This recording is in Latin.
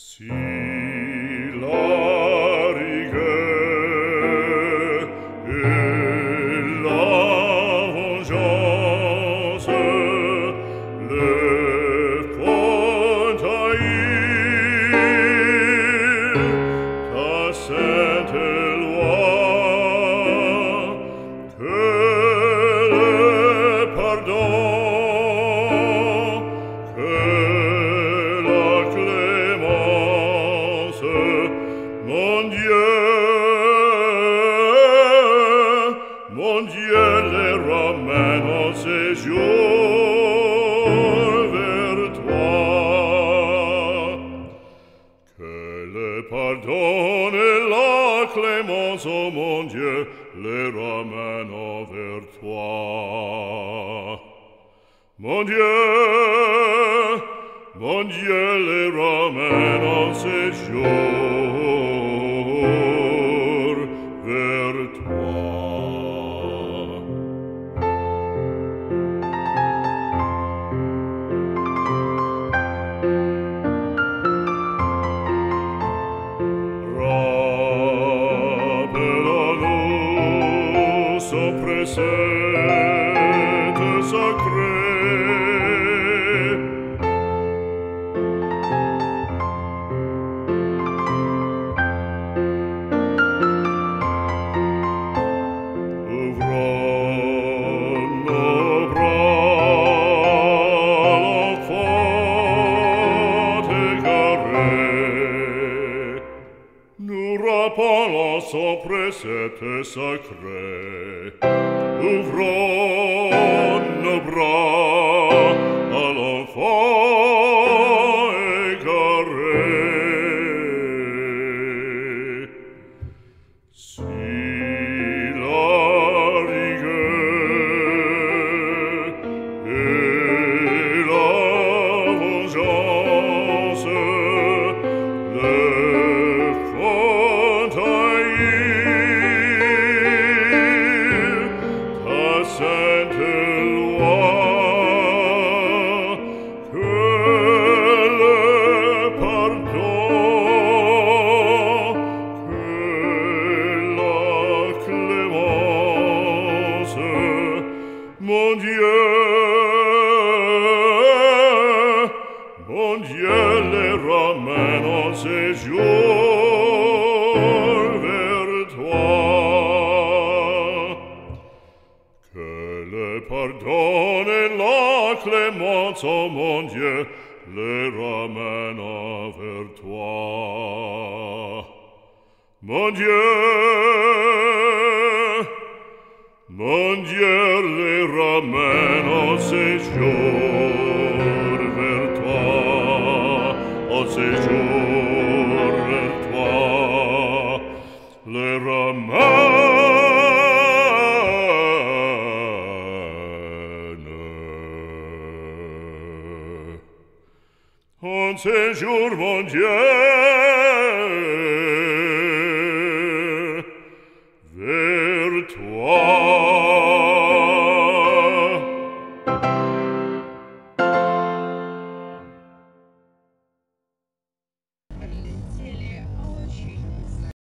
See. vers toi. Que la clémence, mon Dieu, les ramènent. Mon Dieu, mon Dieu, les ramène en ces. say la sopra sete sacre ouvron le bras à l'enfant égaré mon Dieu, les ramène au séjour le romane. En séjour mondial,